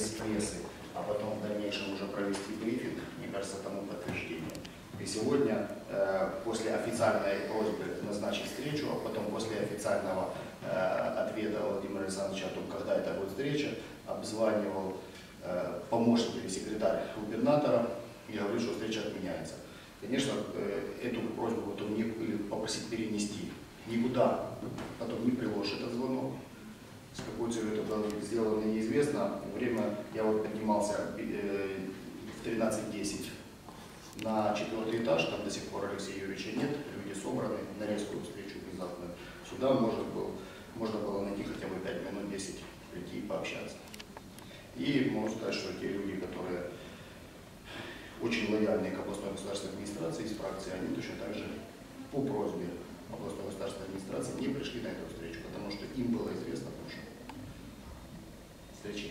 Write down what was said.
без прессы, а потом в дальнейшем уже провести брифинг, мне кажется, тому подтверждение. И сегодня, э, после официальной просьбы назначить встречу, а потом после официального э, ответа Владимира Александровича о том, когда это будет встреча, обзванивал э, помощник или секретарь губернатора и говорит, что встреча отменяется. Конечно, эту просьбу потом не, попросить перенести никуда, потом не приложишь этот звонок. С какой целью это было сделано, неизвестно. Время я вот поднимался э, в 13.10 на четвертый этаж, там до сих пор Алексея Юрьевича нет, люди собраны на резкую встречу внезапную. Сюда можно было, можно было найти хотя бы 5 минут 10 прийти и пообщаться. И могу сказать, что те люди, которые очень лояльные к областной государственной администрации из фракции, они точно так же по просьбе областной государственной администрации не пришли на эту встречу, потому что им было известно, встречи.